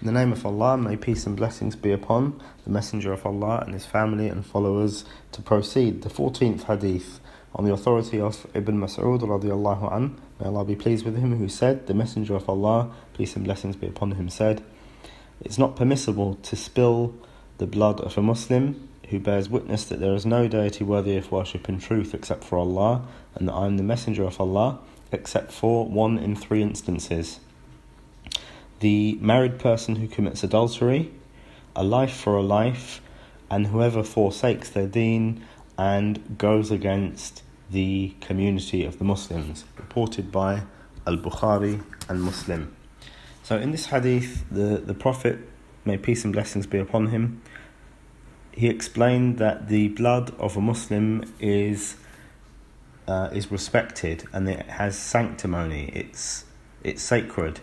In the name of Allah, may peace and blessings be upon the Messenger of Allah and his family and followers to proceed. The 14th hadith on the authority of Ibn Mas'ud radiallahu an, may Allah be pleased with him, who said, The Messenger of Allah, peace and blessings be upon him, said, It's not permissible to spill the blood of a Muslim who bears witness that there is no deity worthy of worship in truth except for Allah, and that I am the Messenger of Allah, except for one in three instances the married person who commits adultery, a life for a life, and whoever forsakes their deen and goes against the community of the Muslims, reported by Al Bukhari and Muslim. So, in this hadith, the, the Prophet, may peace and blessings be upon him, he explained that the blood of a Muslim is uh, is respected and it has sanctimony. It's it's sacred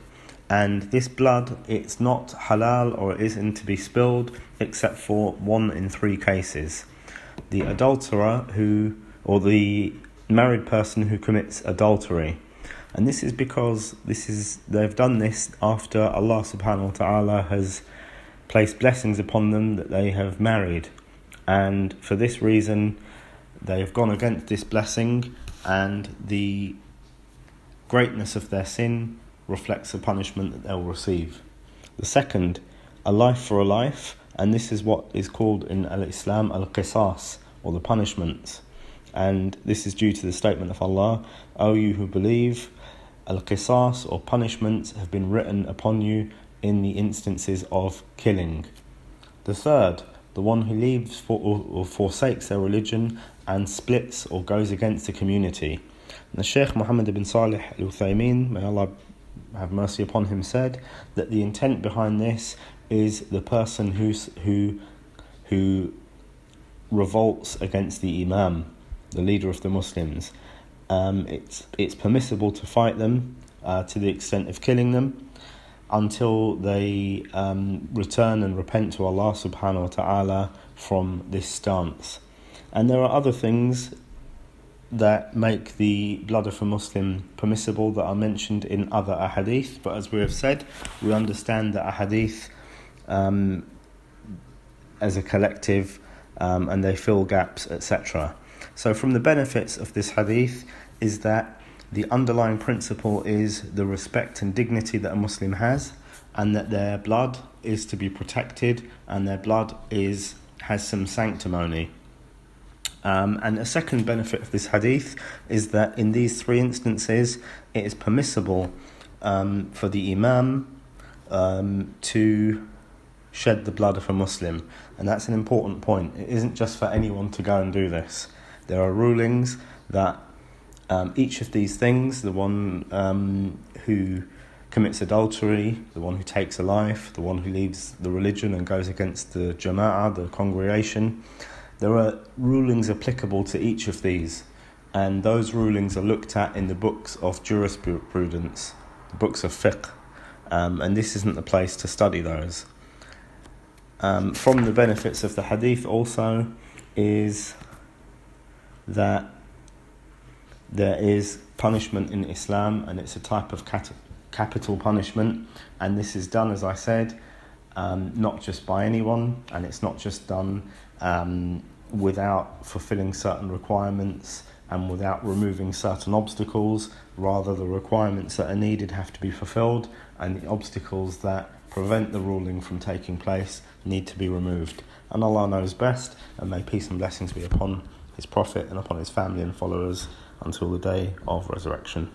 and this blood it's not halal or it isn't to be spilled except for one in three cases. The adulterer who or the married person who commits adultery. And this is because this is they've done this after Allah subhanahu wa ta'ala has placed blessings upon them that they have married. And for this reason they have gone against this blessing and the greatness of their sin reflects the punishment that they'll receive. The second, a life for a life, and this is what is called in Al Islam al Qisas, or the punishments. And this is due to the statement of Allah, O you who believe, al Qisas, or punishments, have been written upon you in the instances of killing. The third, the one who leaves for, or, or forsakes their religion and splits or goes against the community. And the Shaykh Muhammad ibn Salih al Uthaymeen, may Allah have mercy upon him, said that the intent behind this is the person who's, who, who revolts against the Imam, the leader of the Muslims. Um, it's, it's permissible to fight them uh, to the extent of killing them until they um, return and repent to Allah subhanahu wa ta'ala from this stance. And there are other things that make the blood of a Muslim permissible that are mentioned in other ahadith. But as we have said, we understand that ahadith um, as a collective um, and they fill gaps, etc. So, from the benefits of this hadith is that the underlying principle is the respect and dignity that a Muslim has, and that their blood is to be protected, and their blood is has some sanctimony. Um, and a second benefit of this hadith is that in these three instances, it is permissible um, for the imam um, to shed the blood of a Muslim. And that's an important point. It isn't just for anyone to go and do this. There are rulings that um, each of these things, the one um, who commits adultery, the one who takes a life, the one who leaves the religion and goes against the jama'ah, the congregation, there are rulings applicable to each of these, and those rulings are looked at in the books of jurisprudence, the books of fiqh, um, and this isn't the place to study those. Um, from the benefits of the hadith also is that there is punishment in Islam and it's a type of cat- capital punishment, and this is done, as I said, um, not just by anyone, and it's not just done um, without fulfilling certain requirements and without removing certain obstacles. Rather, the requirements that are needed have to be fulfilled, and the obstacles that prevent the ruling from taking place need to be removed. And Allah knows best, and may peace and blessings be upon His Prophet and upon His family and followers until the day of resurrection.